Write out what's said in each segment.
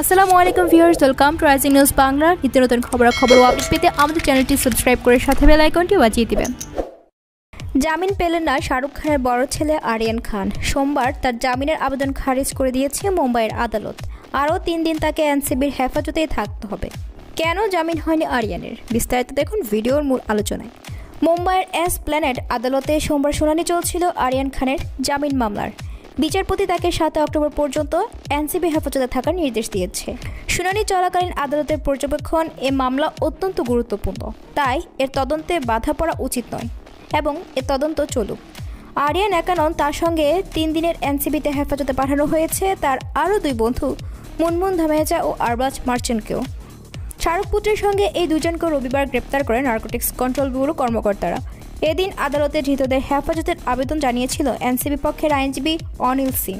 আসসালামু আলাইকুম viewers, welcome to rising news Bangla. নিত্য নতুন খবর খবর আপডেট পেতে আমাদের চ্যানেলটি সাবস্ক্রাইব করে সাথে বেল আইকনটি বাজিয়ে দিবেন। জামিন পেলেন না শাহরুখ খানের বড় ছেলে আরিয়ান খান। সোমবার তার জামিনের আবেদন খারিজ করে দিয়েছে মুম্বাইয়ের আদালত। আরও তিন দিন তাকে এনসিবির হেফাজতেই থাকতে হবে। কেন জামিন হয়নি আরিয়ানের? বিস্তারিত দেখুন ভিডিওর মূল আলোচনায়। মুম্বাইয়ের এস প্ল্যানেট আদালতে সোমবার শুনানি চলছিল আরিয়ান খানের জামিন মামলার। বিচারপতি তাকে সাত অক্টোবর পর্যন্ত এনসিবি হেফাজতে থাকার নির্দেশ দিয়েছে। শুনানি চলাকালীন আদালতের পর্যবেক্ষণ এ মামলা অত্যন্ত গুরুত্বপূর্ণ। তাই এর তদন্তে বাধা পড়া উচিত নয় এবং এ তদন্ত চলুক। আরিয়ান একানন তার সঙ্গে তিন দিনের এনসিবিতে হেফাজতে পাঠানো হয়েছে। তার আরও দুই বন্ধু, মুনমুন ধামেজা ও আরবাজ মার্চেন্টকেও শাহরুখ পুত্রের সঙ্গে এই দুজনকে রবিবার গ্রেপ্তার করে নার্কোটিক্স কন্ট্রোল ব্যুরো কর্মকর্তারা। এদিন আদালতে ধৃতদের হেফাজতের আবেদন জানিয়েছিল এনসিবি পক্ষের আইনজীবী অনিল সিং।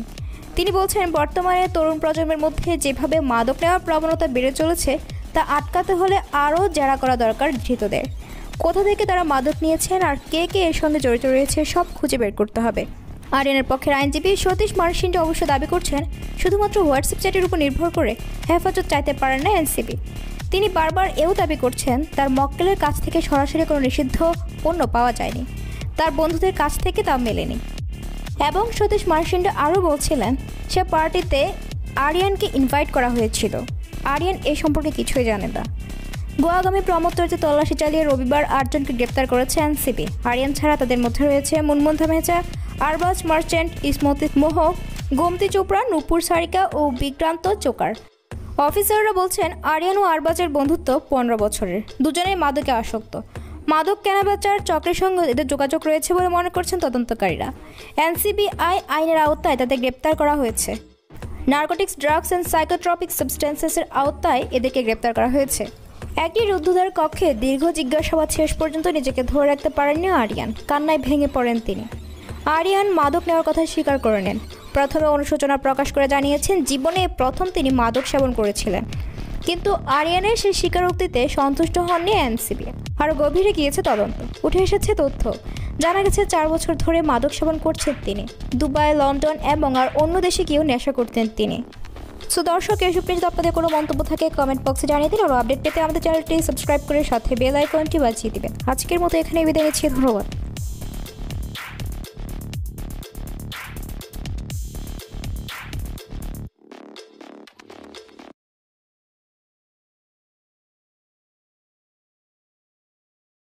তিনি বলছেন, বর্তমানে তরুণ প্রজন্মের মধ্যে যেভাবে মাদক নেওয়ার প্রবণতা বেড়ে চলেছে, তা আটকাতে হলে আরও জেরা করা দরকার ধৃতদের। কোথা থেকে তারা মাদক নিয়েছেন আর কে কে এর সঙ্গে জড়িত রয়েছে, সব খুঁজে বের করতে হবে। আরিয়ানের পক্ষের আইনজীবী সতীশ মার্শিন্ডি অবশ্য দাবি করছেন, শুধুমাত্র হোয়াটসঅ্যাপ চ্যাটের উপর নির্ভর করে হেফাজত চাইতে পারেন না এনসিবি তিনি বারবার এও দাবি করছেন, তার মক্কেলের কাছ থেকে সরাসরি কোনো নিষিদ্ধ পণ্য পাওয়া যায়নি। তার বন্ধুদের কাছ থেকে তা মেলেনি। এবং সতীশ মার্শিন্ডে আরও বলছিলেন, সে পার্টিতে আরিয়ানকে ইনভাইট করা হয়েছিল। আরিয়ান এই সম্পর্কে কিছুই জানে না। গোয়াগামী প্রমোত্তরতে তল্লাশি চালিয়ে রবিবার আটজনকে গ্রেপ্তার করেছে এনসিবি আরিয়ান ছাড়া তাদের মধ্যে রয়েছে মুনমুন ধামেচা আরবাজ মার্চেন্ট, ইসমতি মোহ, গোমতি চোপড়া, নূপুর সারিকা ও বিক্রান্ত চোকার। অফিসাররা বলছেন, আরিয়ান ও আরবাজের বন্ধুত্ব পনেরো বছরের। দুজনেই মাদকে আসক্ত। মাদক কেনাবেচার চক্রের সঙ্গে এদের যোগাযোগ রয়েছে বলে মনে করছেন তদন্তকারীরা। এনসিবিআই আইনের আওতায় তাদের গ্রেপ্তার করা হয়েছে। নার্কোটিক্স, ড্রাগস অ্যান্ড সাইকোট্রপিক সাবস্টেন্সেসের আওতায় এদেরকে গ্রেপ্তার করা হয়েছে। একই রুদ্ধদ্বার কক্ষে দীর্ঘ জিজ্ঞাসাবাদ শেষ পর্যন্ত নিজেকে ধরে রাখতে পারেননি আরিয়ান। কান্নায় ভেঙে পড়েন তিনি। আরিয়ান মাদক নেওয়ার কথা স্বীকার করে নেন। প্রথমে অনুশোচনা প্রকাশ করে জানিয়েছেন, জীবনে প্রথম তিনি মাদক সেবন করেছিলেন। কিন্তু আরিয়ানের সেই স্বীকারোক্তিতে সন্তুষ্ট হননি এনসিবি। আরও গভীরে গিয়েছে তদন্ত। উঠে এসেছে তথ্য। জানা গেছে, চার বছর ধরে মাদক সেবন করছেন তিনি। দুবাই, লন্ডন এবং আর অন্য দেশে গিয়েও নেশা করতেন তিনি। সো দর্শক এসব নিয়ে আপনাদের কোনো মন্তব্য থাকে কমেন্ট বক্সে জানিয়ে দিন। আর আপডেট পেতে আমাদের চ্যানেলটি সাবস্ক্রাইব করে সাথে বেল আইকনটি বাজিয়ে দিবেন। আজকের মতো এখানে বিদায় নিচ্ছি। ধন্যবাদ।